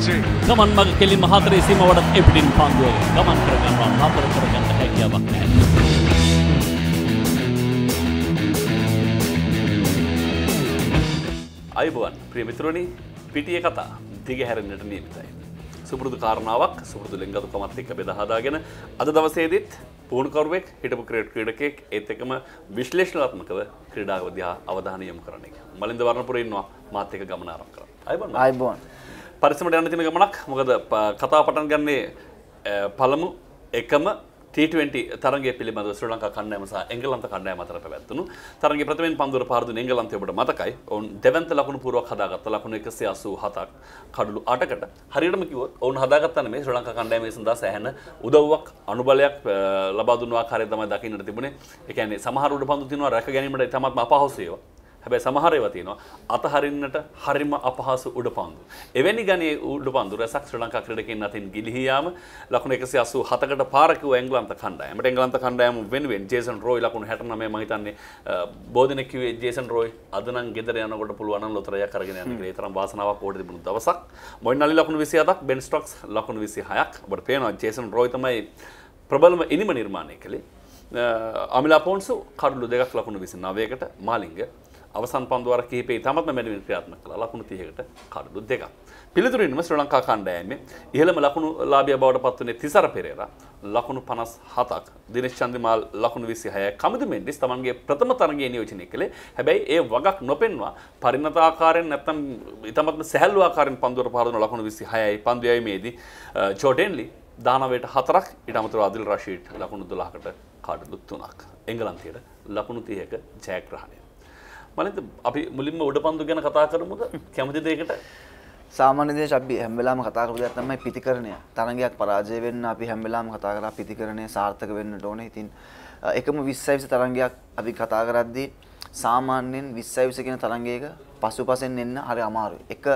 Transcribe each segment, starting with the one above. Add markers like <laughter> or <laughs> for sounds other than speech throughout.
victory. ගමන් මග කෙලින්ම හතරේ සීමවටත් එපිටින් පන්දුව ගමන් කරගන්නවා නතර කරගන්න හැකියාවක් නැහැ. අයිබුවන් ප්‍රියමිතුරණි පිටිය කතා දිග හැරෙන්න්නට නියමිතයි. සුපුරුදු කාරණාවක් සුපුරුදු ලෙංගතුකමත් එක්ක බෙදහදාගෙන අද දවසේදත් පූුණකරුවෙක් හිටපු ක්‍රේට් ක්‍රඩකෙක් ඒත් එකම විශ්ලේෂණාත්මකව ක්‍රඩාවදයා අවධානයම් කරන එක මලින්ද වර්ණපුරන්නවා මාත්‍යක ගමනාරම් කර අයිබන් අයිබෝන් පරිසමට යන්න තින ගමනක් මොකද ප- කතා පටන් ගන්නේ අ, පළමු එකම T20 තරගේ පිළිබඳ ශ්‍ර ලංකා කණ්ඩෑම සහ එංගලන්ත කණ්ඩෑම අතර පැවැත්වුණු. තරගේ ප්‍රථමයෙන් පන්දුර පාර්දු එංගලන්තය ඔබට මතකයි. ඔවුන් දෙවන්ත ලකුණු පුරුවක් හදාගත්ත ලකුණු එකසිය අසූ හතක් කඩුළු අටකට. හරියටම කිව්වොත් ඔවුන් හදාගත්තන මේ ශ්‍ර ලංකා කණ්ඩෑමේ සඳහා සෑහෙන උදව්වක් අනුබලයක් අ, ලබා දුන්නු ආකාරය තමයි දකින්නට තිබුණේ. ඒ කියන්නේ සමහර උඩ පන්දු තිනවා රැක ගැනීමට ඉතාමත්ම අපහසුය හැබැයි සමහරව තියෙනවා. අතහරින්නට හරිම අපහසු උඩ පන්දු. එවැනි ගනේ උඩ පන්දු රැසක් ශ්‍ර ලංකා ක්‍රඩකින් අතින් ගිලිහියාම ලකුණු එකසි අසු හතකට පාරකිව එංගලන්ත කණ්ඩායමට එංගලන්ත කණ්ඩායම වෙනුවෙන් ජේසන් රෝයි ලකුණු හැටනමේ මහිතන්නේ බෝධන කිවේ ජේසන් රෝයි. අදනම් ගෙදර යනකොට පුළුවන් ලොතරය කරගෙන යන ඒ තරම් වාසනාවක් ඕඩ තිබුණු දවසක්. මොයින් අලි ලකුණු විසි අතක් බෙන් ස්ටොක්ස් ලකුණු විසි හයක් ඔබට පේනවා ජේසන් රෝයි තමයි ප්‍රබලම ඉනිම නිර්මාණය කළේ. අමිලා පොන්සු කඩුළු දෙකක් ලකුණු විසි නවයකට මාලිංග අවසන් පන්දුවර කිහිපේ තමත්ම මැඩවින් ක්‍රියාත්මක කළ. ලකුණු තියකට කඩුළු දෙක. පිළිතුරින්ම ශ්‍ර ලංකා කණ්ඩෑමේ ඉහළම ලකුණු ලාබිය බවට පත්වනේ තිසර පෙරේර. ලකුණු පනස් හතක් දිනශ චන්දිමාල් ලකුණු විසි හය කමිතු මෙන්ඩිස් තමන්ගේ ප්‍රථම තරගේ නියෝජනය කළේ. හැබැයි ඒ වගක් නොපෙන්වා පරිණතාකාරයෙන් නැත්තම් ඉතමත්ම සැහල්වාකාරෙන් පන්දුවර පාදන ලකුණු විසි හයයි පන්දයයිමේදී චෝටෙන්ලි දානවයට හතරක් ඉටමතුර අදිල් රශීට් ලකුණු දුලාකට කඩුළු තුනක්. එංගලන්තයට ලකුණු තියක ජයග්‍රහණය. මනත අපි මුලින්ම උඩ පන්දු ගැන කතා කරමුද? කැමති දෙකට සාමාන්‍යදේ ශබ්ි හැම්වෙලාම කතා කරු දෙයක් තමයි පිතිකරණය තරගයක් පරාජය වෙන්න අපි හැම්වෙලාම කතා කරා පිතිකරණය සාර්ථක වෙන්න ඕන. ඉතින් අ, එකම විස්සයිවිස තරගයක් අපි කතා කරද්දී සාමාන්‍යයෙන් විස්සයිවිස කියෙන තරගයක පසු පසෙන් එන්න හරි අමාරුයි. එක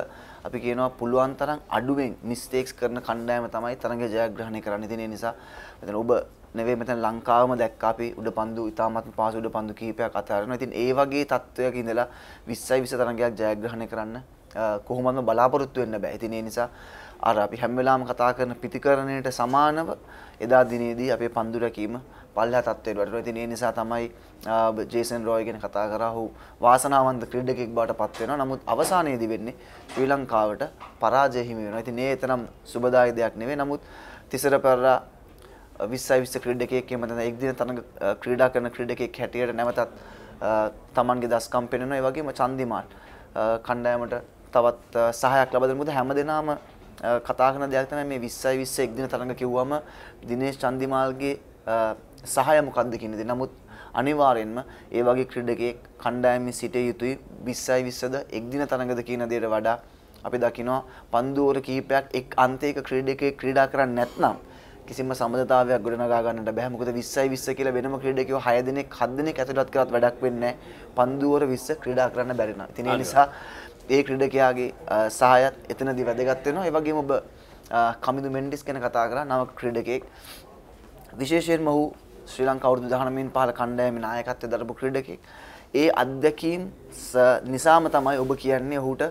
අපි කියනවා පුළුවන් තරම් අඩුවෙන් මිස්ටේක්ස් කරන කණ්ඩෑම තමයි තරග ජයග්‍රහණය කරන්න තිනේ නිසා. මෙතන ඔබ නෙවේ මෙතන ලංකාවම දැක්ක අපි උඩ පන්දු ඉතාමත්ම පහසු උඩ පන්දු කිහිපයක් අතහරිනවා. ඉතින් ඒ වගේ තත්ත්වයක ඉඳලා 20යි 20 තරගයක් ජයග්‍රහණය කරන්න අ, කොහොමද බලාපොරොත්තු වෙන්න බෑ. ඉතින් ඒ නිසා අර අපි හැම වෙලාවම කතා කරන පිතිකරණයට සමානව එදා දිනේදී අපේ පන්දු රැකීම පල්ලා තත්ත්වයට වැටෙනවා. ඉතින් ඒ නිසා තමයි අ, ජේසන් රොයි ගැන කතා කරා. ඔහු වාසනාවන්ත ක්‍රීඩකෙක් බවට පත් වෙනවා. නමුත් අවසානයේදී වෙන්නේ ශ්‍රී ලංකාවට පරාජය හිමි වෙනවා. ඉතින් ඒ තරම් සුබදායක දෙයක් නෙවෙයි. නමුත් තිසර පෙරරා විස්සයි විස්ස ක්‍රීඩකයෙක් එම තන එක්දින තන ක්‍රීඩා කරන ක්‍රීඩකෙක් හැටියට නැවතත් අ, තමන්ගේ දස්කම් පෙනෙනවා. ඒ වගේම චන්දිමාල්. අ, කණ්ඩායමට තවත් අ, සහයක් ලබා දෙන්න මොකද හැම දෙනාම අ, කතා කරන දෙයක් තමයි මේ 20යි 20 එක්දින තරඟ කිව්වම දිනේෂ් චන්දිමාල්ගේ අ, සහාය මොකක්ද කියන දේ. නමුත් අනිවාර්යෙන්ම ඒ වගේ ක්‍රීඩකයෙක් කණ්ඩායමේ සිටිය යුතුයි. 20යි 20ද එක්දින තරඟද කියන දේට වඩා අපි දකිනවා පන්දුවර කිහිපයක් එක් අන්තයක ක්‍රීඩකයෙක් ක්‍රීඩා කරන්නේ නැත්නම් කිසිම සම්බන්ධතාවයක් ගොඩනගා ගන්නට බෑ මොකද 20යි 20 කියලා වෙනම ක්‍රීඩකයෝ 6 දෙනෙක් 7 දෙනෙක් ඇතුළත් කරත් වැඩක් වෙන්නේ නැහැ පන්දුවර 20 ක්‍රීඩා කරන්න බැරි නම්. ඉතින් ඒ නිසා ඒ ක්‍රීඩකයාගේ සහායත් එතනදී වැදගත් වෙනවා. ඒ වගේම ඔබ කමිදු මෙන්ඩිස් ගැන කතා කරා නව ක්‍රීඩකයෙක්. විශේෂයෙන්ම ඔහු ශ්‍රී ලංකා අවුරුදු 19 පහළ කණ්ඩායමේ නායකත්වයේ දරපු ක්‍රීඩකයෙක්. ඒ අත්දැකීම් ස- නිසාම තමයි ඔබ කියන්නේ ඔහුට අ,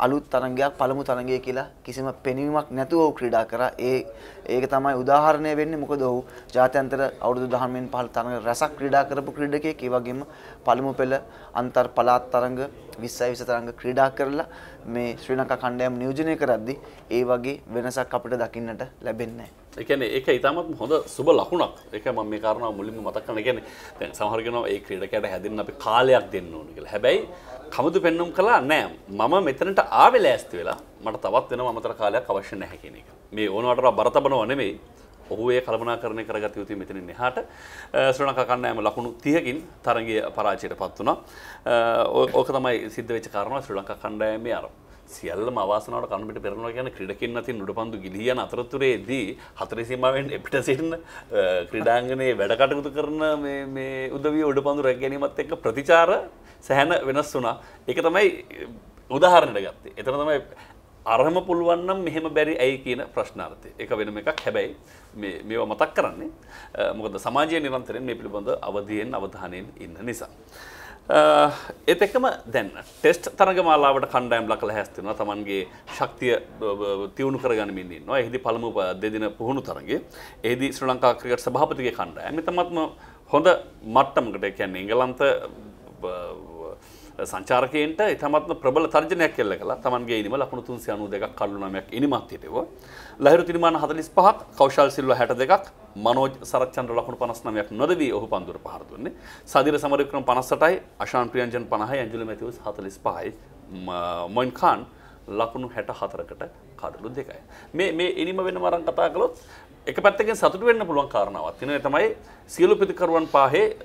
අලුත් තරගයක් පළමු තරගය කියලා කිසිම පෙනීමක් නැතුව ඔහු ක්‍රීඩා කරා. ඒ ඒක තමයි උදාහරණය වෙන්නේ මොකද ඔහු ජාත්‍යන්තර අවුරුදු 19 පහළ තරග රසක් ක්‍රීඩා කරපු ක්‍රීඩකයෙක්. ඒ වගේම පළමු පෙළ අන්තර් පළාත් තරග 20යි 20 තරග ක්‍රීඩා කරලා මේ ශ්‍රී ලංකා කණ්ඩායම නියෝජනය කරද්දී ඒ වගේ වෙනසක් අපිට දකින්නට ලැබෙන්නේ නැහැ. ඒ කියන්නේ ඒක ඊටමත් හොඳ සුබ ලකුණක්. ඒක මම මේ කාරණාව මුලින්ම මතක් කරන්න. ඒ කියන්නේ දැන් සමහර කෙනා ඒ ක්‍රීඩකයට හැදෙන්න අපි කාලයක් දෙන්න ඕන කියලා. හැබැයි කමුදු පෙන්눔 කළා නෑ. මම මෙතනට ආවේ ලෑස්ති වෙලා මට තවත් වෙනම අමතර කාලයක් අවශ්‍ය නැහැ කියන එක. මේ ඕනවට බර තබනව නෙමෙයි. ඔහු ඒ කළමනාකරණය කරගත යුතුයි මෙතනින් එහාට අ, ශ්‍රී ලංකා කණ්ඩායම ලකුණු 30කින් තරගය පරාජයට පත් වුණා. අ, ඕ- ඕක තමයි සිද්ධ වෙච්ච කාරණාව ශ්‍රී ලංකා කණ්ඩායමේ අර සියල්ලම අවාසනාවට කණ්ඩිට පෙරනවා කියන ක්‍රීඩකින් අතින් උඩපන්දු ගිලියන අතරතුරේදී හතර සීමාවෙන් එපිට සිටින අ, ක්‍රීඩාංගනයේ වැඩ කටයුතු කරන මේ මේ උදවිය උඩපන්දු රැක ගැනීමත් එක්ක ප්‍රතිචාර සැහැන වෙනස් වුණා. ඒක තමයි උදාහරණයට ගත්තේ. එතන තමයි අරම පුළුවන් නම් මෙහෙම බැරි ඇයි කියන ප්‍රශ්නාර්ථය. ඒක වෙනම එකක්. හැබැයි මේ මේවා මතක් කරන්නේ අ, මොකද සමාජය නිරන්තරයෙන් මේ පිළිබඳ අවධියෙන් අවධානයෙන් ඉන්න නිසා. ඒත් එක්කම දැන් ටෙස්ට් තරග මාලාවට කණ්ඩායම් ලකල හැස්තිනවා තමන්ගේ ශක්තිය තියුණු කරගනිමින් ඉන්නවා එහිදි පළමු දෙදින පුහුණු තරගේ එහිදී ශ්‍රී ලංකා ක්‍රිකට් සභාපතිගේ කණ්ඩායම තමත්ම හොඳ මට්ටමකට කියන්නේ එංගලන්ත සංචාරකයන්ට ඉතාමත්ම ප්‍රබල තර්ජනයක් කෙල්ල කලා තමන්ගේ ඉනිම ලකුණු තුන්සිය අනු දෙකක් කල්ලු නමයක් ඉනිමත් හිටව ලහිරු තිරිමාන හදලිස් පහක් කෞශල් සිල්ව හැට දෙකක් මනෝජ සරච්චන්ද්‍ර ලකුණු පනස් නමයක් නොදවී ඔහු පන්දුර පහරදුන්නේ සදිර සමරක්‍රම පනස්සටයි අශාන් ප්‍රියන්ජන් පනහ ඇජුල මැතිව හතලිස් පහයි. මොයින් කාන් ලකුණු හැට හතරකට කඩලු දෙකයි. මේ මේ ඉනිම වෙන මරන් කතා කළොත් එක පැත්තකින් සතුට වෙන්න පුළුවන් කාරණාවක් තියෙනවා. තමයි සියලු ප්‍රතිකරුවන් පාහේ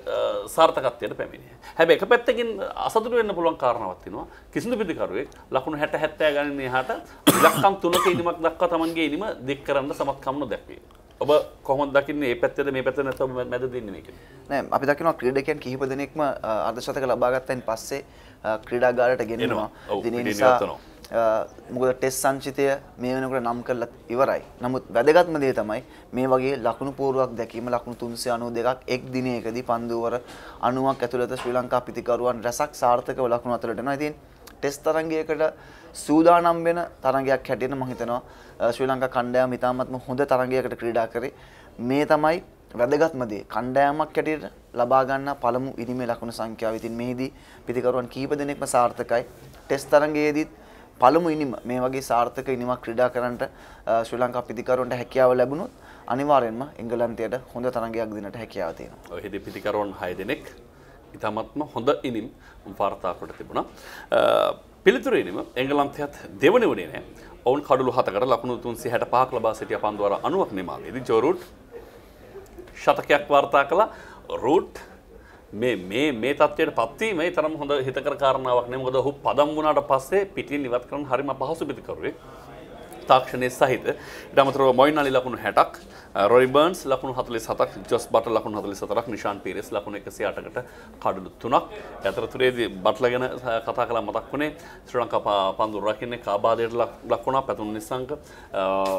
සාර්ථකත්වයට පැමිණිය. හැබැයි එක පැත්තකින් අසතුට වෙන්න පුළුවන් කාරණාවක් තියෙනවා. කිසිදු ප්‍රතිකරුවෙක් ලකුණු 60 70 ගණන් එහාට ඉලක්කම් තුනක ඉනිමක් දක්වා තමන්ගේ ඉනිම දික් කරන්න සමත්කම් නොදැක්වේ. ඔබ කොහොමද දකින්නේ මේ පැත්තද මේ පැත්තද නැත්නම් මැද දෙන්නේ මේක? නෑ අපි දකිනවා ක්‍රීඩකයන් කිහිප දෙනෙක්ම අර්ධශතක ලබා ගත්තයින් පස්සේ ක්‍රීඩාගාරයට ගෙනෙනවා. ඉතින් ඒ නිසා මොකද ටෙස් සංචිතය මේ වෙනකොට නම් කරලා ඉවරයි. නමුත් වැදගත්ම දේ තමයි මේ වගේ ලකුණු පූර්වක් දැකීම ලකුණු 392ක් එක් දිනයකදී පන්දුවර 90ක් ඇතුළත ශ්‍රී ලංකා පිතිකරුවන් රැසක් සාර්ථකව ලකුණු අතරට එනවා. ඉතින් ටෙස් තරගයකට සූදානම් වෙන තරගයක් හැටියට මම හිතනවා ශ්‍රී ලංකා කණ්ඩායම ඉතාමත්ම හොඳ තරගයකට ක්‍රීඩා කරේ. මේ තමයි වැදගත්ම දේ. කණ්ඩායමක් හැටියට ලබා ගන්න පළමු ඉනිමේ ලකුණු සංඛ්‍යාව. ඉතින් මේදී පිතිකරුවන් කීප දෙනෙක්ම සාර්ථකයි. ටෙස් තරගයේදීත් පළමු ඉනිම මේ වගේ සාර්ථක ඉනිමක් ක්‍රීඩා කරන්නට ශ්‍රී ලංකා පිතිකරුවන්ට හැකියාව ලැබුණොත් අනිවාර්යෙන්ම එංගලන්තයට හොඳ තරගයක් දෙන්නට හැකියාව තියෙනවා. ඔය හිදී පිතිකරුවන් 6 දෙනෙක් ඉතාමත්ම හොඳ ඉනිම් වාර්තා කොට තිබුණා. පිළිතුරු ඉනිම එංගලන්තයත් දෙවන වුණේ නෑ. ඔවුන් කඩළු හතකට ලකුණු 365ක් ලබා සිටිය පන්දුවර 90ක් නිමාවේදී ජෝරුට් ශතකයක් වාර්තා කළා. රූට් මේ මේ මේ තත්වයට පත්වීමේ තරම් හොඳ හිතකර කාරණාවක් නෙමෙයි මොකද ඔහු පදම් වුණාට පස්සේ පිටින් ඉවත් කරන්න හරිම පහසු පිටිකරුවෙක් තාක්ෂණය සහිත ඊට අමතරව මොයින් අලි ලකුණු 60ක් රොයි බර්න්ස් ලකුණු 47ක් ජොස් බටර් ලකුණු 44ක් නිෂාන් පීරිස් ලකුණු 108කට කඩලු තුනක්. අතරතුරේදී බට්ලර් ගැන කතා කළා මතක් වුණේ ශ්‍රී ලංකා පන්දු රකින්නේ කාබාදයට ලක් වුණා පැතුම් නිසංක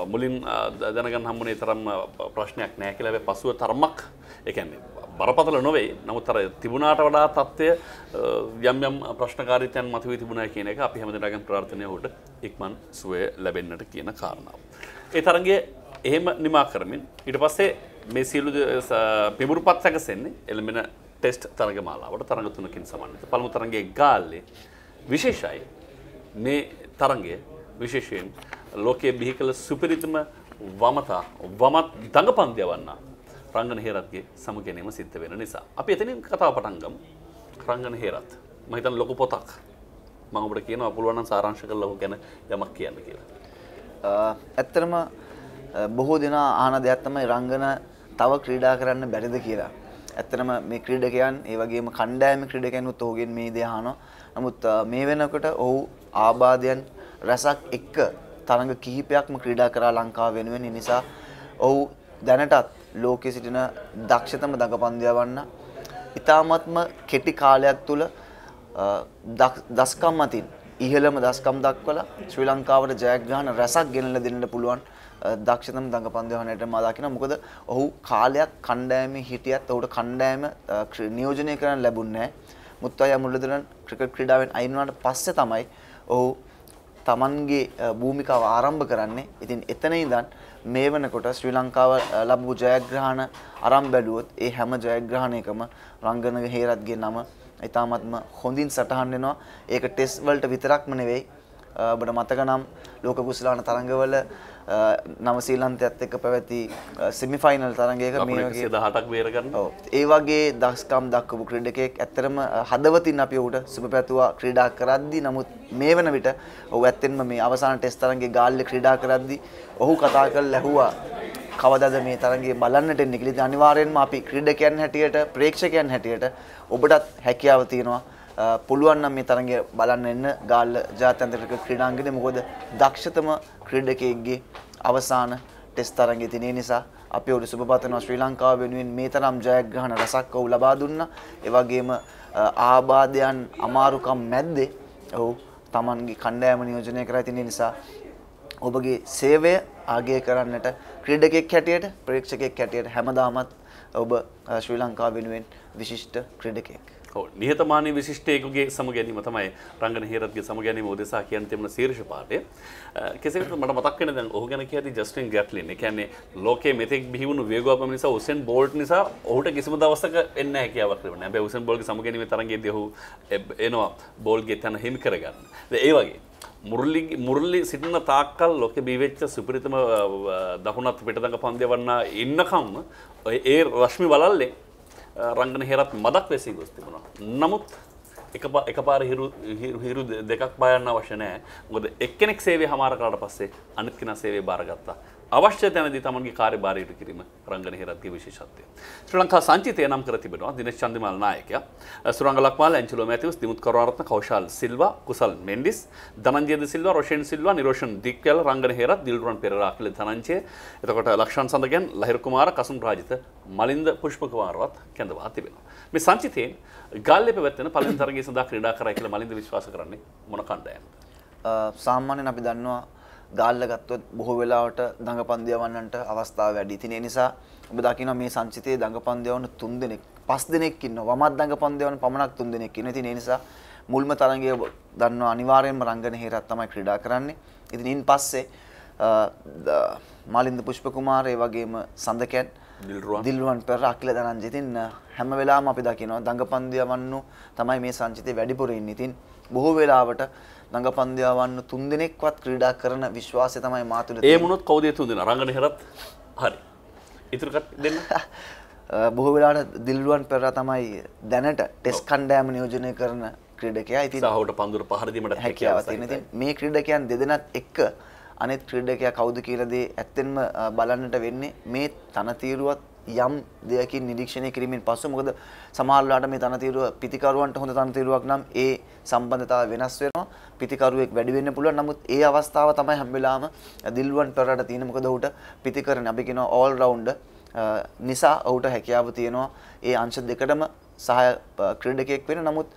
මුලින් දැනගන්න හම්බුනේ තරම් ප්‍රශ්නයක් නැහැ කියලා. පසුව තරමක් ඒ කියන්නේ බරපතල නොවේ නමුත් අර තිබුණාට වඩා තත්ත්වය යම් යම් ප්‍රශ්නකාරීත්වයන් මතුවී තිබුණා කියන එක අපි හැමදෙනාගේම ප්‍රාර්ථනය උට ඉක්මන් සුවය ලැබෙන්නට කියන කාරණාව. ඒ තරගය එහෙම නිමා කරමින් ඊට පස්සේ මේ සියලු පිබුරුපත් සැකසෙන්නේ එළඹෙන ටෙස්ට් තරග මාලාවට තරඟ තුනකින් සමන්විත. පළමු තරගයේ ගාල්ලේ විශේෂයි මේ තරගය විශේෂයෙන් ලෝකයේ බිහි කළ සුපිරිතම වමතා වමත් දඟපන්දය වන්නා රංගන හේරත්ගේ සමගැනීම සිද්ධ වෙන නිසා. අපි එතනින් කතාව පටන් ගමු. රංගන හේරත්. මම හිතන්නේ ලොකු පොතක්. මම ඔබට කියනවා පුළුවන් නම් සාරාංශ කරලා ඔහු ගැන යමක් කියන්න කියලා. ඇත්තටම බොහෝ දෙනා අහන දෙයක් තමයි රංගන තව ක්‍රීඩා කරන්න බැරිද කියලා. ඇත්තටම මේ ක්‍රීඩකයන් ඒ වගේම කණ්ඩායම ක්‍රීඩකයන්ුත් ඔහුගෙන් මේ දේ අහනවා. නමුත් මේ වෙනකොට ඔහු ආබාධයන් රසක් එක්ක තරඟ කිහිපයක්ම ක්‍රීඩා කරා ලංකාව වෙනුවෙන් නිසා ඔහු දැනටත් ලෝකයේ සිටින දක්ෂතම දඟපන්දයවන්න ඉතාමත්ම කෙටි කාලයක් තුළ දස්කම් අතින් ඉහළම දස්කම් දක්වලා ශ්‍රී ලංකාවට ජයග්‍රහණ රැසක් ගෙනල්ලා දෙන්නට පුළුවන් දක්ෂතම දඟපන්දයවන්නට මා දකිනවා මොකද ඔහු කාලයක් කණ්ඩායමේ හිටියත් ඔහුට කණ්ඩායම නියෝජනය කරන්න ලැබුණේ නැහැ. මුත්තයා මුල්ලදරන් ක්‍රිකට් ක්‍රීඩාවෙන් අයින් වුණාට පස්සේ තමයි ඔහු තමන්ගේ භූමිකාව ආරම්භ කරන්නේ. ඉතින් එතන ඉඳන් මේ වෙනකොට ශ්‍රී ලංකාව ලැබපු ජයග්‍රහණ අරන් බැලුවොත් ඒ හැම ජයග්‍රහණයකම රංගන හේරත්ගේ නම ඉතාමත්ම හොඳින් සටහන් වෙනවා. ඒක ටෙස්ට් වලට විතරක්ම නෙවෙයි. ඔබට මතක නම් ලෝක කුසලාන තරඟවල නවසීලන්තයත් එක්ක පැවැති සෙමි ෆයිනල් තරගයක මේ වගේ 18ක් බේර ගන්න. ඔව්. ඒ වගේ දක්ෂකම් දක්වපු ක්‍රීඩකයෙක් ඇත්තටම හදවතින් අපි ඌට සුබ පැතුවා ක්‍රීඩා කරද්දී නමුත් මේ වන විට ඔහු ඇත්තෙන්ම මේ අවසාන ටෙස්ට් තරගයේ ගාල්ලේ ක්‍රීඩා කරද්දී ඔහු කතා කරලා ඇහුවා කවදාද මේ තරගයේ බලන්නට. ඉතින් අනිවාර්යෙන්ම අපි ක්‍රීඩකයන් හැටියට ප්‍රේක්ෂකයන් හැටියට ඔබටත් හැකියාව තියෙනවා පුළුවන් නම් මේ තරගය බලන්න එන්න ගාල්ල ජාත්‍යන්තර ක්‍රීඩාංගණය මොකද දක්ෂතම ක්‍රීඩකයෙක්ගේ අවසාන ටෙස්ට් තරගයේ තියෙන නිසා අපි ඔහුට සුබ පතනවා ශ්‍රී ලංකාව වෙනුවෙන් මේ තරම් ජයග්‍රහණ රසක් ඔහු ලබා දුන්නා. ඒ වගේම ආබාධයන් අමාරුකම් මැද්දේ ඔහු Tamanගේ කණ්ඩායම නියෝජනය කරලා තියෙන නිසා ඔබගේ සේවය ආගය කරන්නට ක්‍රීඩකෙක් හැටියට ප්‍රේක්ෂකෙක් හැටියට හැමදාමත් ඔබ ශ්‍රී ලංකාව වෙනුවෙන් විශිෂ්ට ක්‍රීඩකයෙක්. ඔව් නිහතමානී විශිෂ්ටයෙකුගේ සම ගැනීම තමයි රංගන හේරත්ගේ සම ගැනීම උදෙසා කියන්න තිබුණ ශීර්ෂ පාඨය. කෙසේ වෙතත් මට මතක් වෙන දැන් ඔහු ගැන කියද්දි ජස්ටින් ගැට්ලින්. ඒ කියන්නේ ලෝකයේ මෙතෙක් බිහි වුණු වේගවපම නිසා උසෙන් බෝල්ට් නිසා ඔහුට කිසිම දවසක එන්න හැකියාවක් ලැබුණේ නැහැ. හැබැයි උසෙන් බෝල්ට්ගේ සම ගැනීමේ තරඟයේදී ඔහු එනවා බෝල්ගේ තැන හිමි කරගන්න. ඒ වගේ මුරලි මුරලි සිටින තාක්කල් ලොක බිවෙච්ච සුපරිතම දකුණත් පිටදඟ පන්දය වන්න ඉන්නකම්ම ඒ රශ්මි බලල්ලේ රංගන හෙරත් මදක් වෙසී ගොස් තිබුණා. නමුත් එක පාර හිරු හිරු දෙකක් බයන්න අවශ්‍ය නෑ මොකද එක්කෙනෙක් සේවය හමාර කරට පස්සේ අනිත් කෙනා සේවය බාරගත්තා. අවශ්‍ය තැනදී තමන්ගේ කාර්යභාරයට කිරීම රංගන හේරත්ගේ විශේෂත්වය. ශ්‍රී ලංකා සංචිතය නම් කර තිබෙනවා දිනේශ් චන්දිමල් නායකයා. සුරංග ලක්මාල් ඇන්චලෝ මැතිවස් දිමුත් කරුණාරත්න කෞශල් සිල්වා කුසල් මෙන්ඩිස් ධනංජය ද සිල්වා රොෂෙන් සිල්වා නිරෝෂන් දික්කල් රංගන හේරත් දිල්රුවන් පෙරේරා අකිල ධනංජය එතකොට ලක්ෂන් සඳගෙන් ලහිර කුමාර කසුන් රාජිත මලින්ද පුෂ්ප කුමාරවත් කැඳවා තිබෙනවා. මේ සංචිතයෙන් ගල්ලෙ පැවැත්වෙන පළවෙනි තරගය සඳහා ක්‍රීඩා කරයි කියලා මලින්ද විශ්වාස කරන්නේ මොන කණ්ඩායමද? සාමාන්‍යයෙන් අපි දන්නවා ගාල්ල ගත්තොත් බොහෝ වෙලාවට දඟපන්දය වන්නට අවස්ථාව වැඩි. ඉතින් ඒ නිසා ඔබ දකිනවා මේ සංචිතයේ දඟපන්දය වන 3 දෙනෙක්, 5 දෙනෙක් ඉන්නවා. වමත් දඟපන්දය වන පමණක් 3 දෙනෙක් ඉන්නවා. ඉතින් ඒ නිසා මුල්ම තරගය දන්නවා අනිවාර්යයෙන්ම රංගන හේරත් තමයි ක්‍රීඩා කරන්නේ. ඉතින් ඉන් පස්සේ මාලින්ද පුෂ්ප කුමාර ඒ වගේම සඳකැන් දිල්රුවන් පෙර අකිල දනංජ ඉතින් හැම වෙලාවම අපි දකිනවා දඟපන්දය වන්නු තමයි මේ සංචිතේ වැඩිපුර ඉන්නේ. ඉතින් බොහෝ වෙලාවට දඟපන්දයාවන්න තුන් දෙනෙක්වත් ක්‍රීඩා කරන විශ්වාසය තමයි මා තුළ ඒ මොනොත් කවුද තුන් දෙනා? රංගන හෙරත්? හරි. ඉතුරු කට දෙන්න. <laughs> බොහෝ වෙලාවට දිල්රුවන් පෙරා තමයි දැනට ටෙස් කණ්ඩෑම නියෝජනය කරන ක්‍රීඩකයා. ඉතින් සහවට පන්දුර පහර දීමට හැකියාව තියෙන. මේ ක්‍රීඩකයන් දෙදෙනත් එක්ක අනෙත් ක්‍රීඩකයා කවුද කියලා දේ ඇත්තෙන්ම බලන්නට වෙන්නේ. මේ තනතිරුවත් යම් දෙයකින් නිරීක්ෂණය කිරීමෙන් පසු මොකද සමහරවිට මේ තනතිරුව පිතිකරුවන්ට හොඳ තනතිරුවක් නම් ඒ සම්බන්ධතාව වෙනස් වෙනවා. පිතිකරුවෙක් වැඩි වෙන්න පුළුවන්. නමුත් ඒ අවස්ථාව තමයි හැම වෙලාවම දිල්වන් පෙරට තියෙන. මොකද ඔහුට පිතිකරන අපි කියනවා ඕල් රවුන්ඩර් නිසා ඔහුට හැකියාව තියෙනවා. ඒ අංශ දෙකටම සහය ක්‍රීඩකයෙක් වෙන නමුත්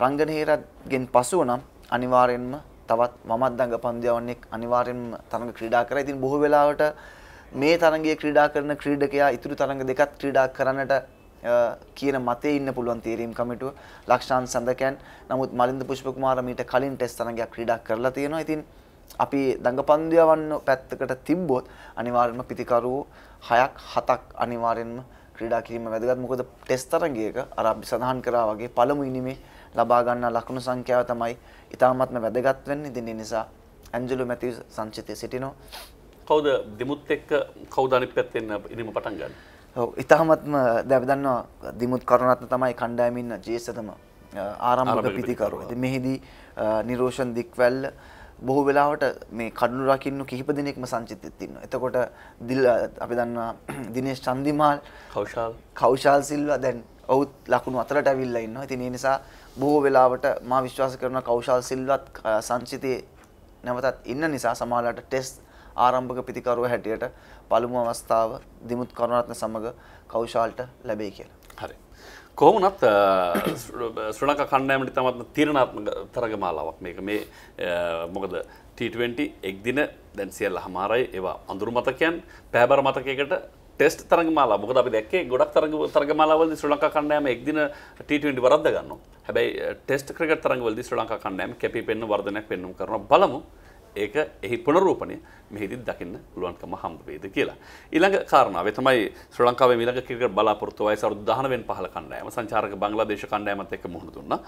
රංගන හේරත්ගෙන් පසුව නම් අනිවාර්යෙන්ම තවත් මමත් දඟ පන්දියවන්නෙක් අනිවාර්යෙන්ම තරඟ ක්‍රීඩා කරා. ඉතින් බොහෝ වෙලාවට මේ තරගයේ ක්‍රීඩා කරන ක්‍රීඩකයා ඉතුරු තරඟ දෙකත් ක්‍රීඩා කරන්නට කියන මතේ ඉන්න පුළුවන් තීරීම් කමිටුව ලක්ෂාන් සඳකයන් නමුත් මලින්ද පුෂ්පකුමාර මීට කලින් ටෙස්ට් තරගයක් ක්‍රීඩා කරලා තියෙනවා. ඉතින් අපි දඟපන්දියවන්න පැත්තකට තිබ්බොත් අනිවාර්යයෙන්ම පිතිකරුවෝ 6ක් 7ක් අනිවාර්යෙන්ම ක්‍රීඩා කිරීම වැදගත්. මොකද ටෙස්ට් තරගයක අර අපි සඳහන් කරා වගේ පළමු ඉනිමේ ලබා ගන්න ලකුණු සංඛ්‍යාව තමයි ඉතාමත්ම වැදගත් වෙන්නේ. ඉතින් ඒ නිසා ඇන්ජලෝ මැතිව්ස් සංචිතයේ සිටිනවා. කවුද දිමුත් එක්ක කවුද අනිත් පැත්තෙන් ඉනිම පටන් ගන්න? ඉතාමත්ම දැන් අපි දන්නවා දිමුත් කරුණාරත්න තමයි කණ්ඩායමේ ඉන්න ජේෂ්ඨතම ආරම්භක පිතිකරුවා. ඉතින් මෙහිදී නිරෝෂන් දික්වැල්ල බොහෝ වෙලාවට මේ කඩුණු රකින්න කිහිප දෙනෙක්ම සංචිතෙත් ඉන්නවා. එතකොට දිල් අපි දන්නවා <clears throat> දිනේෂ් චන්දිමාල් කෞශල් කෞශල් සිල්වා දැන් ඔහුත් ලකුණු අතරට ඇවිල්ලා ඉන්නවා. ඉතින් ඒ නිසා බොහෝ වෙලාවට මා විශ්වාස කරනවා කෞශල් සිල්වත් සංචිතේ නැවතත් ඉන්න නිසා සමහරවිට ටෙස්ට් ආරම්භක පිතිකරුව හැටියට පළමු අවස්ථාව දිමුත් කරුණාරත්න සමග කෞශාල්ට ලැබෙයි කියලා. හරි. කොහොමනත් ශ්‍රී ලංකා කණ්ඩායමට තමත්ම තීරණාත්මක තරගමාලාවක් මේක මේ මොකද T20 එක් දින දැන් සියල්ල හමාරයි ඒවා අඳුරු මතකයන් පෑබර මතකයකට ටෙස්ට් තරගමාලා මොකද අපි දැක්කේ ගොඩක් තරග තරගමාලාවලදී ශ්‍රී ලංකා කණ්ඩායම එක් දින T20 වරද්ද ගන්නවා. හැබැයි ටෙස්ට් ක්‍රිකට් තරගවලදී ශ්‍රී ලංකා කණ්ඩායම කැපී පෙනෙන වර්ධනයක් පෙන්වුම් කරනවා. බලමු ඒක එහි පුනරූපණය මෙහිදී දකින්න පුළුවන්කම හම්බ වේද කියලා. ඊළඟ කාරණාව තමයි ශ්‍රී ලංකාවේ ඊළඟ ක්‍රිකට් බලාපොරොත්තු වයස අවුරුදු 19 වෙනි පහළ කණ්ඩායම සංචාරක බංග්ලාදේශ කණ්ඩායමත් එක්ක මුහුණ දුන්නා.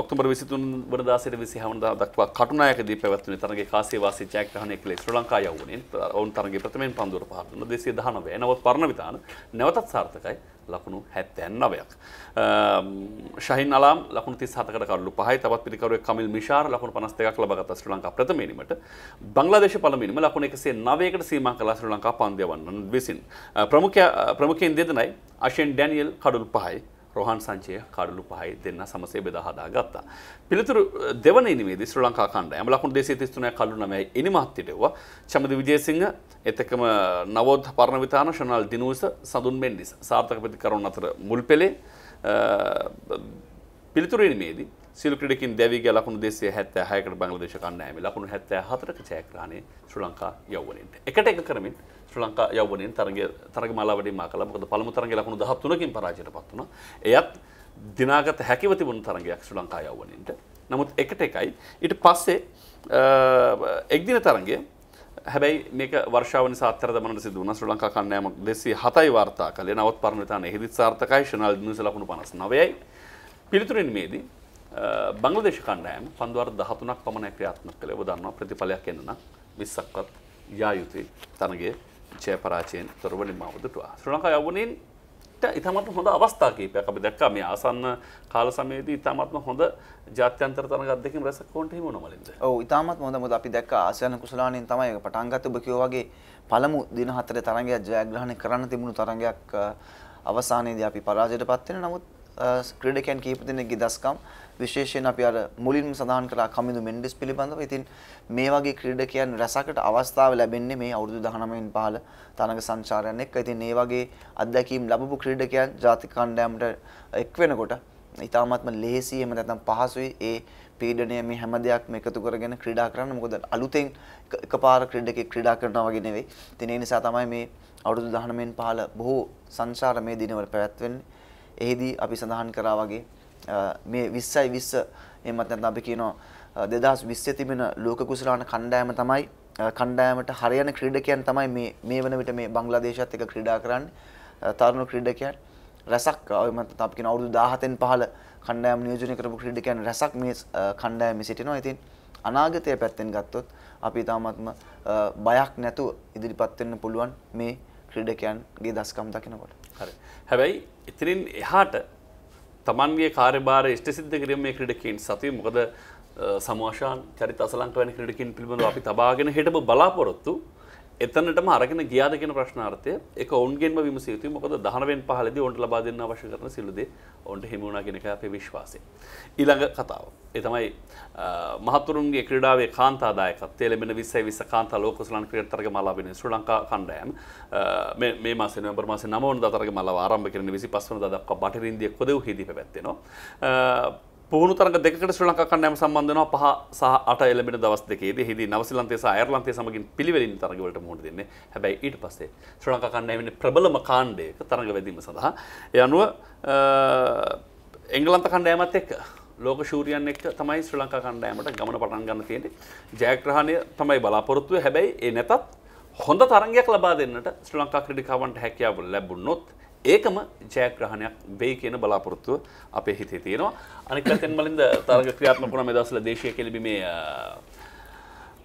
ඔක්තෝබර් 23 වෙනිදා සිට 26 වෙනිදා දක්වා කටුනායකදී පැවැත්වුණු තරගයේ කාසිය වාසී ජයග්‍රහණය කළේ ශ්‍රී ලංකා යවුණෙන් ඔවුන් තරගයේ ප්‍රථමයෙන් පන්දුවට පහර දුන්නා 219. නමුත් පරණ විතාන නැවතත් සාර්ථකයි. ලකුණු හැත්තැන් නවයක්. ශහින් අලාම් ලකුණු තිස් හතකට කරුළු පහයි තවත් පිරිකරුව කමිල් මිශාර ලකුණු පනස් දෙකක් ලබගත ශ්‍රී ලංකා ප්‍රථමීමට බංග්ලාදේශ පළමුවෙනිම ලකුණු එකසේ නවයකට සීමා කළා ශ්‍රී ලංකා පන්දයවන්නන් විසින්. ප්‍රමුඛයෙන් දෙදෙනයි අශෙන් ඩැනියල් කඩුළු පහයි රෝහන් සංචය කඩලු පහයි දෙන්න සමසේ බෙදා හදා ගත්තා. පිළිතුරු දෙවන ඉනිමේදී ශ්‍රී ලංකා කණ්ඩායම ලකුණු 239 කඩලු 9 ඉනිමත් හිටෙව්වා. චමද විජේසිංහ එතකම නවෝද් පරණවිතාන ශනල් දිනුස සඳුන් මෙන්ඩිස් සාර්ථක ප්‍රතිකරුවන් අතර මුල් පෙළේ පිළිතුරු ඉනිමේදී සියලු ක්‍රීඩකින් දැවීගේ ලකුණු 276කට බංග්ලාදේශ කණ්ඩායමේ ලකුණු 74ක ජයග්‍රහණය ශ්‍රී ලංකා යෞවනයෙන්ට. එකට එක කරමින් ශ්‍රී ලංකා යෞවනයෙන් තරගය තරගමාලාවටම මා කළා. මොකද පළමු තරගයේ ලකුණු 13කින් පරාජයට පත් වුණා. එයත් දිනාගත හැකිව තිබුණු තරගයක් ශ්‍රී ලංකා යවවනින්ට නමුත් එකට එකයි ඊට පස්සේ එක්දින තරගේ හැබැයි මේක වර්ෂාව නිසා අත්තර දමනට සිදු වුණා. ශ්‍රී ලංකා කණ්ඩායම 207යි වාර්තා කළේ. නවත් පරණවිතාන එහිදිත් සාර්ථකයි. ෂනල් දිනුස ලකුණු 59යි පිළිතුරින් මේදී බංග්ලාදේශ කණ්ඩායම පන්දුවර 13ක් පමණ ක්‍රියාත්මක කළේ. ඔබ දන්නවා ප්‍රතිඵලයක් එන්න නම් 20ක්වත් යා යුතුයි. තරගයේ ජය පරාජයෙන් තොරව නිමාව දුටුවා. ශ්‍රී ලංකා යවුණින් ඉතාමත්ම හොඳ අවස්ථා කීපයක් අපි දැක්කා. මේ ආසන්න කාල සමයේදී ඉතාමත්ම හොඳ ජාත්‍යන්තර තරග අධ්‍යක්ෂකම් රැසක් කොන්ට හිමු නොමලින්ද. ඔව් ඉතාමත් හොඳ මොකද අපි දැක්ක. ආසියානු කුසලානෙන් තමයි පටන් ගත්ත. ඔබ කිව්වා වගේ පළමු දින හතරේ තරගයක් ජයග්‍රහණය කරන්න තිබුණු තරගයක් අවසානයේදී අපි පරාජයටපත් වෙන. නමුත් ක්‍රීඩකයන් කීප දෙනෙක්ගේ දස්කම් විශේෂයෙන් අපි අර මුලින්ම සඳහන් කළා කමිඳු මෙන්ඩිස් පිළිබඳව. ඉතින් මේ වගේ ක්‍රීඩකයන් රැසකට අවස්ථාව ලැබෙන්නේ මේ අවුරුදු 19න් පහළ තරඟ සංචාරයන් එක්ක. ඉතින් මේ වගේ අත්දැකීම් ලැබපු ක්‍රීඩකයන් ජාතික කණ්ඩායමට එක් වෙනකොට ඉතාමත්ම ලේසි එහෙම නැත්නම් පහසුයි ඒ පීඩනය මේ හැම දෙයක්ම එකතු කරගෙන ක්‍රීඩා කරන්න. මොකද අලුතෙන් එකපාර ක්‍රීඩකෙක් ක්‍රීඩා කරනවා වගේ නෙවෙයි. ඉතින් ඒ නිසා තමයි මේ අවුරුදු 19න් පහළ බොහෝ සංචාර මේ දිනවල පැවැත්වෙන්නේ. එහිදී අපි සඳහන් කරා වගේ මේ 20යි 20 එහෙමත් නැත්නම් අපි කියනවා 2020 තිබෙන ලෝක කුසලාන කණ්ඩායම තමයි කණ්ඩායමට හරියන ක්‍රීඩකයන් තමයි මේ මේ වන විට මේ බංග්ලාදේශයත් එක්ක ක්‍රීඩා කරන්නේ තරුණ ක්‍රීඩකයන් රැසක් එහෙමත් අපි කියන අවුරුදු 17න් පහළ කණ්ඩායම නියෝජනය කරපු ක්‍රීඩකයන් රැසක් මේ කණ්ඩායමේ සිටිනවා. ඉතින් අනාගතය පැත්තෙන් ගත්තොත් අපි තාමත්ම බයක් නැතුව ඉදිරිපත් වෙන්න පුළුවන් මේ ක්‍රීඩකයන්ගේ දස්කම් දකිනකොට. හරි. හැබැයි ඉතිරින් එහාට තමන්ගේ කාර්යභාරය ඉෂ්ට සිද්ධ කිරීම මේ ක්‍රීඩකයන් සතුයි. මොකද සමෝෂාන් චරිත අසලංක වැනි ක්‍රීඩකයන් පිළිබඳව අපි තබාගෙන හිටපු බලාපොරොත්තු එතනටම අරගෙන ගියාද කියන ප්‍රශ්නාර්ථය ඒක ඔවුන්ගෙන්ම විමසිය යුතුයි මොකද 19 පහලදී ඔවුන්ට ලබා දෙන්න අවශ්‍ය කරන සියලු දේ ඔවුන්ට හිමි වුණා කියන එක අපේ විශ්වාසය. ඊළඟ කතාව. ඒ තමයි මහතුරුන්ගේ ක්‍රීඩාවේ කාන්තාදායකත්වය ලැබෙන 20 20 කාන්තා ලෝක ශ්‍රී ක්‍රීඩා තරගමාලාව වෙන ශ්‍රී ලංකා කණ්ඩායම මේ මේ මාසේ නොවැම්බර් මාසේ 9 වෙනිදා තරගමාලාව ආරම්භ කරන 25 වෙනිදා දක්වා බටහිර ඉන්දිය කොදෙව්හිදී පැවැත්වෙනවා. පුහුණු තරඟ දෙකකට ශ්‍රී ලංකා කණ්ඩායම සම්බන්ධ වෙනවා පහ සහ අට එළඹෙන දවස් දෙකේදී. එහිදී නවසීලන්තය සහ අයර්ලන්තය සමගින් පිළිවෙලින් තරඟ වලට මුහුණ දෙන්නේ. හැබැයි ඊට පස්සේ ශ්‍රී ලංකා කණ්ඩායමේ ප්‍රබලම කාණ්ඩයක තරඟ වැදීම සඳහා ඒ අනුව එංගලන්ත කණ්ඩායමත් එක්ක ලෝක ශූරියන් එක්ක තමයි ශ්‍රී ලංකා කණ්ඩායමට ගමන පටන් ගන්න තියෙන්නේ. ජයග්‍රහණය තමයි බලාපොරොත්තු වෙන්නේ. හැබැයි ඒ නැතත් හොඳ තරගයක් ලබා දෙන්නට ශ්‍රී ලංකා ක්‍රීඩිකාවන්ට හැකියාව ලැබුණොත් ඒකම ජයග්‍රහණයක් වෙයි කියන බලාපොරොත්තුව අපේ හිතේ තියෙනවා. අනික පැත්තෙන් මලින්ද තරග ක්‍රියාත්මක වුණ මේ දවස්වල දේශීය කෙලිබීමේ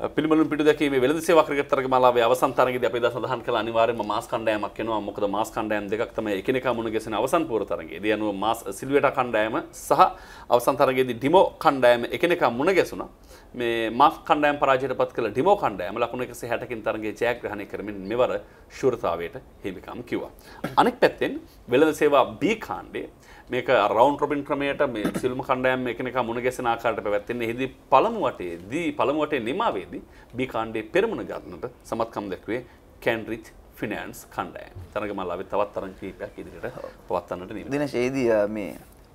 පිළිමලුන් පිටු දැකීමේ වෙළඳ සේවා ක්‍රිකට් තරගමාලාවේ අවසන් තරගයේදී අපි දා සඳහන් කළ අනිවාර්යයෙන්ම මාස් කණ්ඩායමක් එනවා. මොකද මාස් කණ්ඩායම් දෙකක් තමයි එකිනෙකා මුණ ගැසෙන අවසන් පූර්ව තරගයේදී අනුව මාස් සිල්වෙටා කණ්ඩායම සහ අවසන් තරගයේදී ඩිමෝ කණ්ඩායම එකිනෙකා මුණ ගැසුණා. මේ මාස් කණ්ඩායම් පරාජයට පත් කළ ඩිමෝ කණ්ඩායම ලකුණු 160කින් තරගයේ ජයග්‍රහණය කරමින් මෙවර ශූරතාවයට හිමිකම් කිව්වා. අනෙක් පැත්තෙන් වෙළඳ සේවා B කාණ්ඩයේ මේක රවුන් රොබින් ක්‍රමයට මේ සිල්ම කණ්ඩායම් එකනික මුණ ගැසෙන ආකාරයට පැවැත්වෙන්නේ. එහිදී පළමු වටේදී පළමු වටේ නිමාවේදී B කාණ්ඩයේ පෙරමුණ ගන්නට සමත්කම් දැක්වේ කැන්රිච් ෆිනෑන්ස් කණ්ඩායම. තරගමාලාවේ තවත් තරඟ කිහිපයක් ඉදිරියට පවත්වන්නට නියමිතයි. දිනේශ් ඒදී මේ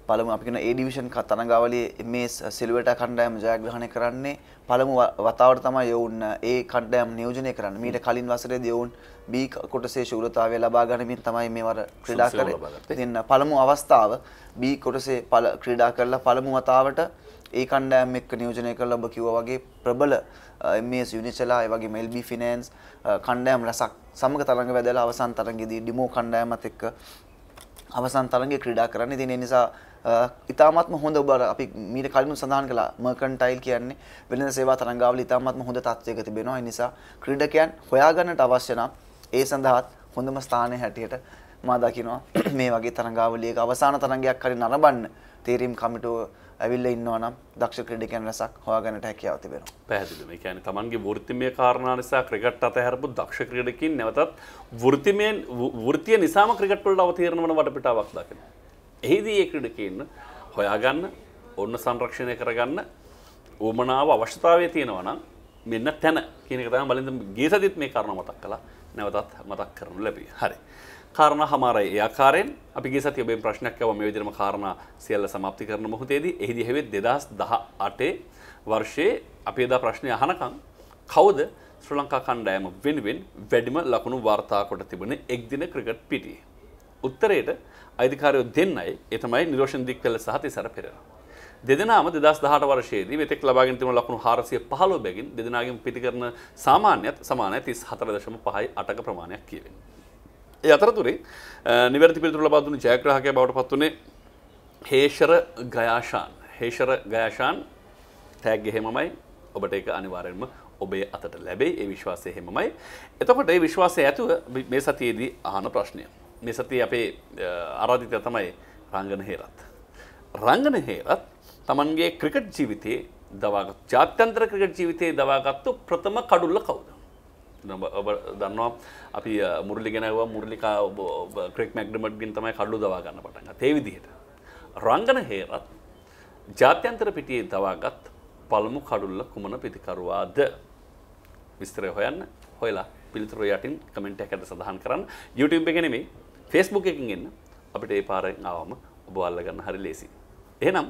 පළමු අපි කියන A ඩිවිෂන් තරඟාවලියේ මේ සිල්වර්ටා කණ්ඩායම ජයග්‍රහණය කරන්නේ පළමු වතාවට තමයි යවුන් ඒ කණ්ඩායම නියෝජනය කරන්නේ. මීට කලින් වසරේදී යවුන් B කොටසේ ශූරතාවය ලබා ගනිමින් තමයි මේවර ක්‍රීඩා කරේ. ඉතින් පළමු අවස්ථාව B කොටසේ ක්‍රීඩා කරලා පළමු වතාවට ඒ කණ්ඩායම් එක්ක නියෝජනය කරලා ඔබ කිව්වා වගේ ප්‍රබල MS යුනිචලා ඒ වගේම LB ෆිනෑන්ස් කණ්ඩායම් රසක් සමග තරඟ වැදලා අවසන් තරඟයේදී ඩිමෝ කණ්ඩායමත් එක්ක අවසන් තරඟේ ක්‍රීඩා කරන්න. ඉතින් ඒ නිසා ඉතාමත්ම හොඳ ඔබ අපි මීට කලින් සඳහන් කළා මර්කන්ටයිල් කියන්නේ වෙළඳ සේවා තරංගාවල ඉතාමත්ම හොඳ තත්ත්වයක තිබෙනවා. ඒ නිසා ක්‍රීඩකයන් හොයාගන්නට අවශ්‍ය නම් ඒ සඳහාත් හොඳම ස්ථානය හැටියට මා දකිනවා <clears throat> මේ වගේ තරංගාවලියක අවසාන තරංගයක් හරි නරඹන්න තේරීම් කමිටුව ඇවිල්ලා ඉන්නවා නම් දක්ෂ ක්‍රීඩකයන් රැසක් හොයාගන්නට හැකියාව තිබෙනවා. පැහැදිලිව. ඒ කියන්නේ Tamanගේ වෘත්තිමය කාරණා නිසා ක්‍රිකට් අතහැරපු දක්ෂ ක්‍රීඩකයින් නැවතත් වෘත්තිමය වෘත්තිය නිසාම ක්‍රිකට් වලට අවතීර්ණ වන වටපිටාවක් දකිනවා. එහිදී ඒ ක්‍රඩකන්න හොයාගන්න ඔන්න සංරක්ෂණය කරගන්න ඕමනාව අවශ්‍යතාවය තියෙනවනම් මෙන්න තැන කියනකතම බලින්ද ගේ සතිත් මේ කරන මතක් කලා නැවතත් මතක් කරනු ලැබී හරි. කාරණ හමාරයි ඒකාරෙන් අපි සති ඔබේ ප්‍රශ්නයක් ඇව මේ විදිරම කාරණ සියල්ල සමප්ති කරන මොහොතේදී එහිදි හෙවෙත් දෙදස් දහ අටේ වර්ෂයේ අපේ දා ප්‍රශ්නය අහනකම් කවුද ශ්‍රලංකා කණ්ඩෑම වෙනුවෙන් වැඩිම ලකුණු වාර්තාකොට තිබෙන එක්දින ක්‍රිකට් පිටියේ. උත්තරයට අයිතිකාරයෝ දෙන්නයි ඒ තමයි නිරෝෂන් දික්වැල සහ තිසර පෙරේරා. දෙදෙනාම දෙදස් දහට වර්ෂයේදී වෙතෙක් ලබාගෙන තිබුණු ලකුණු 415 බැගින් දෙදෙනාගෙන් පිටිකරන සාමාන්‍යත් සමානයි 34.5යි 8ක ප්‍රමාණයක් කියවෙන්නේ. ඒ අතරතුරේ අ, නිවැරදි පිළිතුරු ලබා දුන්නු ජයග්‍රාහකයා බවට පත් වුණේ හේෂර ගයාශාන්. හේෂර ගයාශාන් තෑග් හෙමමයි ඔබට ඒක අනිවාර්යෙන්ම ඔබේ අතට ලැබෙයි ඒ විශ්වාසය හෙමමයි. එතකොට ඒ විශ්වාසය ඇතුව අපි මේ සතියේදී අහන ප්‍රශ්නය. මේ සතියේ අපේ අ, ආරාධිතයා තමයි රංගන හේරත්. රංගන හේරත් තමන්ගේ ක්‍රිකට් ජීවිතයේ දවාගත් ජාත්‍යන්තර ක්‍රිකට් ජීවිතයේ දවාගත්තු ප්‍රථම කඩුල්ල කවුද? ඔබ ඔබ දන්නවා අපි අ, මුරලි ගෙනව මුරලිකා ක්‍රෙක් මැක්ඩමට්ගෙන් තමයි කඩු දවා ගන්න පටන් ගත්තේ. ඒ විදිහට රංගන හේරත් ජාත්‍යන්තර පිටියේ දවාගත් පළමු කඩුල්ල කුමන පිතිකරුවාද විස්තරය හොයන්න හොයලා පිළිතුර යටින් කමෙන්ට් එකකට සඳහන් කරන්න YouTube එකේ නෙමෙයි Facebook එකකින් එන්න අපිට ඒ පාරෙන් ආවම ඔබ අල්ලගන්න හරි ලේසි. එහෙනම්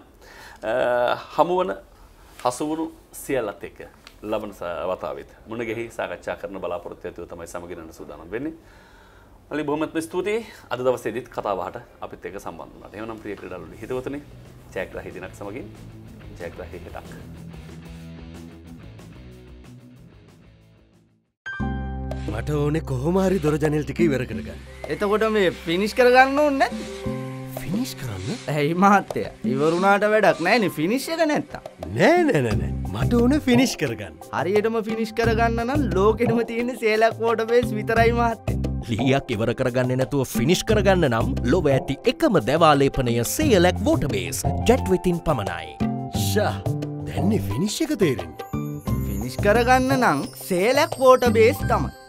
අ, හමුවන හසුවුණු සියල්ලත් එක්ක ලබන ස- වතාවෙත් මුණ ගැහි සාකච්ඡා කරන බලාපොරොත්තු ඇතිව තමයි සමගිනන්න සූදානම් වෙන්නේ. මලි බොහොමත්ම ස්තුතියි අද දවසේදීත් කතාබහට අපිත් එක්ක සම්බන්ධ වුණාට. එහෙනම් ප්‍රිය ක්‍රීඩාලු හිතවතුනි ජයග්‍රාහී දිනක් සමගින් ජයග්‍රාහී හෙටක්. මට ඕනෙ කොහොමහරි දොර ජනල් ටික ඉවර කරගන්න. එතකොට මේ පිනිෂ් කරගන්න ඕන්න ෆිනිශ් කරන්න? ඇයි මහත්තය ඉවරුණාට වැඩක් නෑන ෆිනිශ් එක නැත්තා නෑ නෑනෑ මට ඕන ෆිනිශ් කරගන්න. හරියටම ෆිනිෂ් කරගන්න නම් ලෝකෙටම තියෙන සේලක් ෝට බේස් විතරයි මහත්තය ලියක් ඉවර කරගන්න නැතුව ෆිනිෂ් කරගන්න නම් ලොව ඇති එකම දැවාලේපනය සේලැක් වෝටබේස් ජැට්විතින් පමණයි. ෂා දැන්නේ ෆිනිශ් එක තේරෙන්නේ. ෆිනිෂ් කරගන්න නම් සේලක් ෝට බේස් තමයි